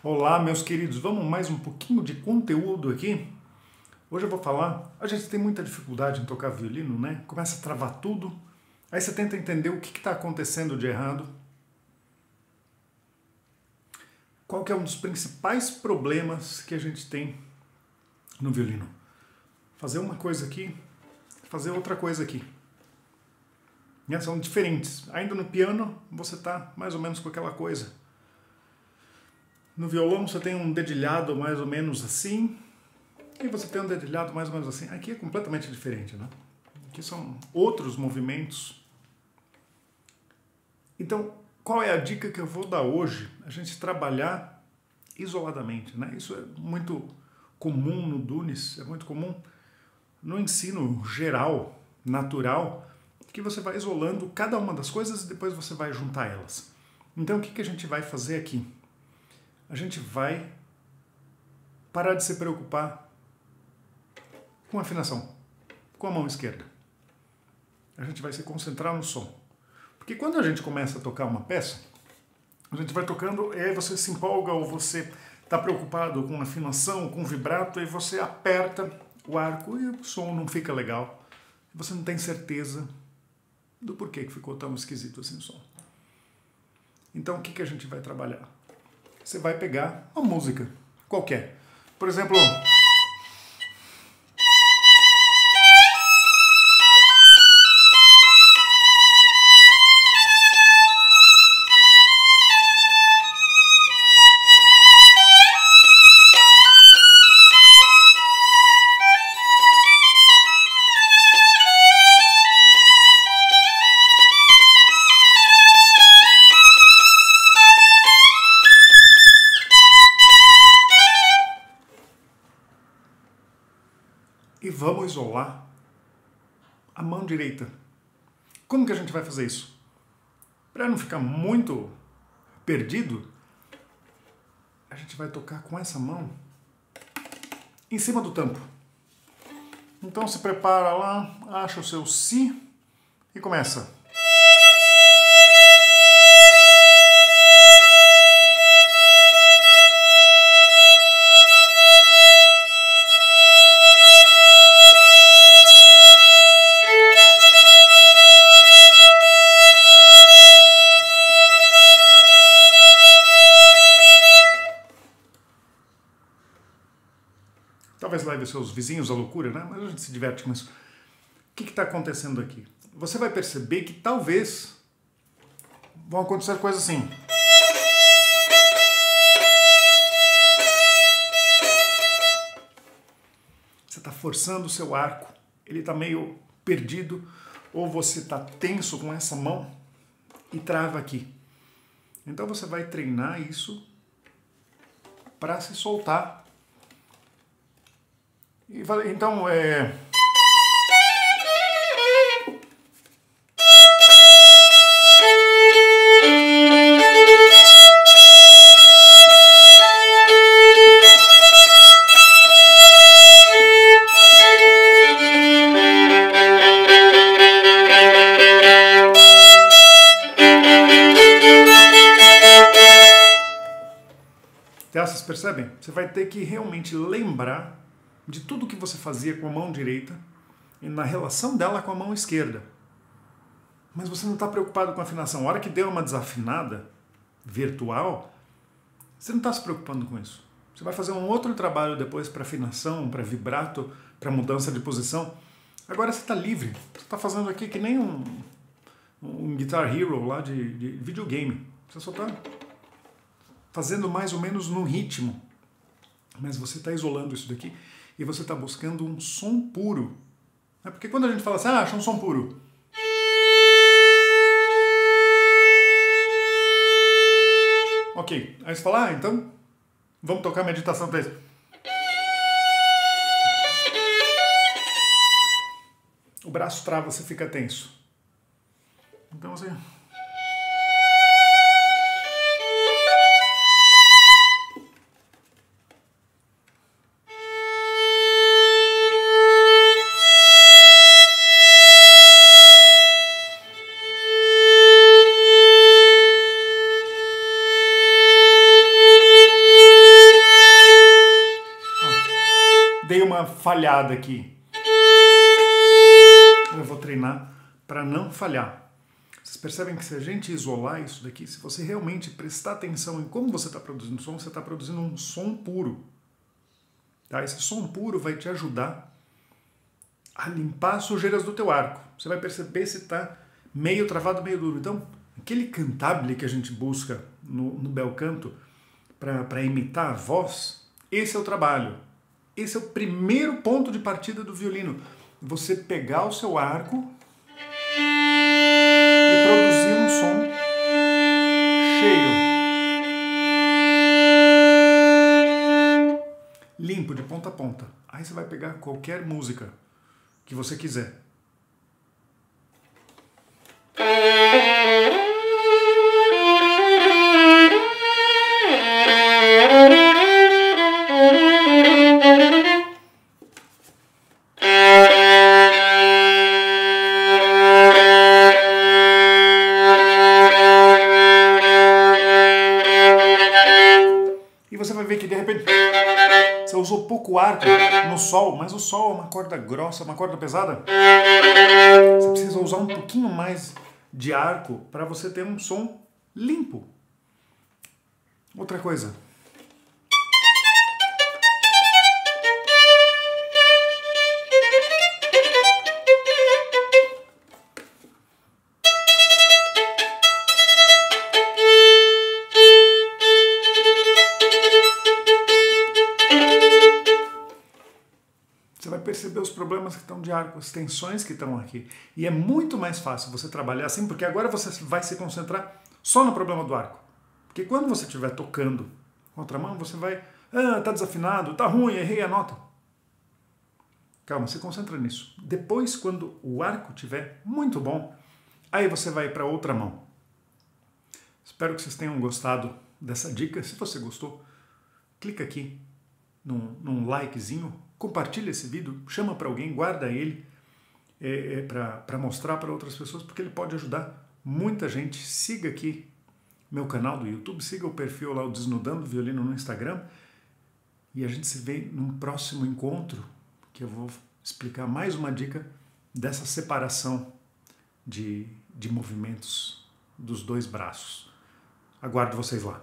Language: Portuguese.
Olá, meus queridos, vamos mais um pouquinho de conteúdo aqui? Hoje eu vou falar. A gente tem muita dificuldade em tocar violino, né? Começa a travar tudo, aí você tenta entender o que está acontecendo de errado. Qual que é um dos principais problemas que a gente tem no violino? Fazer uma coisa aqui, fazer outra coisa aqui. Né? São diferentes. Ainda no piano, você está mais ou menos com aquela coisa. No violão, você tem um dedilhado mais ou menos assim, e você tem um dedilhado mais ou menos assim. Aqui é completamente diferente, né? Aqui são outros movimentos. Então, qual é a dica que eu vou dar hoje? A gente trabalhar isoladamente, né? Isso é muito comum no Dunis, é muito comum no ensino geral, natural, que você vai isolando cada uma das coisas e depois você vai juntar elas. Então, o que, que a gente vai fazer aqui? A gente vai parar de se preocupar com a afinação, com a mão esquerda. A gente vai se concentrar no som. Porque quando a gente começa a tocar uma peça, a gente vai tocando e aí você se empolga ou você está preocupado com afinação, com vibrato, e você aperta o arco e o som não fica legal. Você não tem certeza do porquê que ficou tão esquisito assim o som. Então o que, que a gente vai trabalhar? Você vai pegar uma música qualquer. Por exemplo, vamos isolar a mão direita. Como que a gente vai fazer isso? Para não ficar muito perdido, a gente vai tocar com essa mão em cima do tampo. Então se prepara lá, acha o seu si e começa. Leve seus vizinhos à loucura, né? Mas a gente se diverte com isso. O que está acontecendo aqui? Você vai perceber que talvez vão acontecer coisas assim. Você está forçando o seu arco, ele está meio perdido, ou você está tenso com essa mão e trava aqui. Então você vai treinar isso para se soltar então, é. Então, vocês percebem? Você vai ter que realmente lembrar de tudo que você fazia com a mão direita e na relação dela com a mão esquerda. Mas você não está preocupado com a afinação. A hora que deu uma desafinada virtual, você não está se preocupando com isso. Você vai fazer um outro trabalho depois para afinação, para vibrato, para mudança de posição. Agora você está livre. Você está fazendo aqui que nem um, um Guitar Hero lá de, de videogame. Você só está fazendo mais ou menos no ritmo. Mas você está isolando isso daqui e você está buscando um som puro. É porque quando a gente fala assim, ah, acha um som puro. Ok, aí você fala, ah, então vamos tocar meditação 3. O braço trava, você fica tenso. Então assim. Falhada aqui. Eu vou treinar para não falhar. Vocês percebem que se a gente isolar isso daqui, se você realmente prestar atenção em como você está produzindo som, você está produzindo um som puro. Tá? Esse som puro vai te ajudar a limpar as sujeiras do teu arco. Você vai perceber se está meio travado, meio duro. Então, aquele cantable que a gente busca no, no bel canto para imitar a voz, esse é o trabalho. Esse é o primeiro ponto de partida do violino. Você pegar o seu arco e produzir um som cheio. Limpo de ponta a ponta. Aí você vai pegar qualquer música que você quiser. Pouco arco no sol, mas o sol é uma corda grossa, uma corda pesada. Você precisa usar um pouquinho mais de arco para você ter um som limpo. Outra coisa. Vai perceber os problemas que estão de arco, as tensões que estão aqui. E é muito mais fácil você trabalhar assim, porque agora você vai se concentrar só no problema do arco. Porque quando você estiver tocando contramão, você vai. Ah, tá desafinado, tá ruim, errei a nota. Calma, se concentra nisso. Depois, quando o arco estiver muito bom, aí você vai para outra mão. Espero que vocês tenham gostado dessa dica. Se você gostou, clica aqui num, num likezinho, compartilha esse vídeo, chama para alguém, guarda ele é, é, para mostrar para outras pessoas, porque ele pode ajudar muita gente. Siga aqui meu canal do YouTube, siga o perfil lá, o Desnudando Violino no Instagram, e a gente se vê num próximo encontro, que eu vou explicar mais uma dica dessa separação de, de movimentos dos dois braços. Aguardo vocês lá.